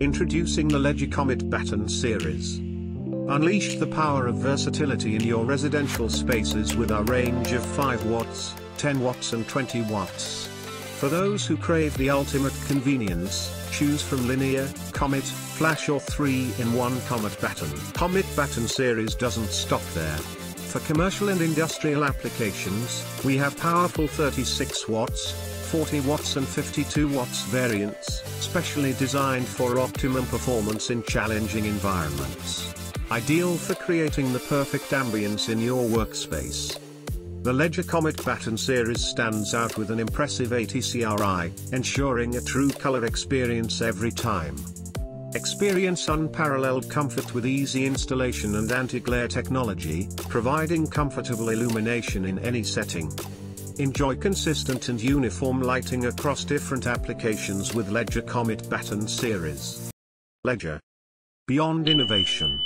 Introducing the Ledure Comet Batten series. Unleash the power of versatility in your residential spaces with our range of 5 watts, 10 watts and 20 watts. For those who crave the ultimate convenience, choose from Linear, Comet, Flash or 3-in-1 Comet Batten. Comet Batten series doesn't stop there. For commercial and industrial applications, we have powerful 36 watts, 40 watts and 52 watts variants, specially designed for optimum performance in challenging environments. Ideal for creating the perfect ambience in your workspace. The Ledure Comet Batten series stands out with an impressive 80 CRI, ensuring a true color experience every time. Experience unparalleled comfort with easy installation and anti-glare technology, providing comfortable illumination in any setting. Enjoy consistent and uniform lighting across different applications with Ledure Comet Batten series. Ledure. Beyond innovation.